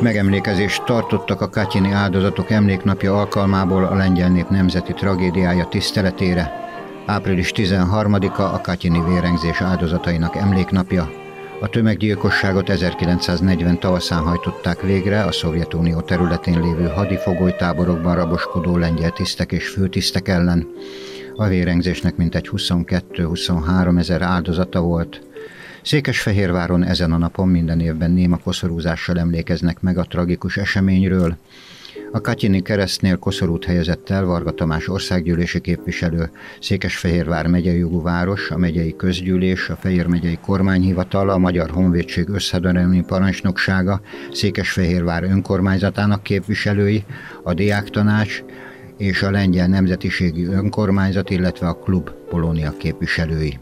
megemlékezést tartottak a Katyini áldozatok emléknapja alkalmából a lengyel nép nemzeti tragédiája tiszteletére. Április 13-a a Katyini vérengzés áldozatainak emléknapja. A tömeggyilkosságot 1940 tavaszán hajtották végre a Szovjetunió területén lévő hadifogolytáborokban raboskodó lengyel tisztek és főtisztek ellen. A vérengzésnek mintegy 22-23 ezer áldozata volt. Székesfehérváron ezen a napon minden évben néma koszorúzással emlékeznek meg a tragikus eseményről. A Katyini keresztnél koszorút helyezett el Varga Tamás országgyűlési képviselő, Székesfehérvár megyei jogú város, a megyei közgyűlés, a Fehér megyei kormányhivatal, a Magyar Honvédség összedarelmi parancsnoksága, Székesfehérvár önkormányzatának képviselői, a diáktanács és a lengyel nemzetiségi önkormányzat, illetve a klub Polónia képviselői.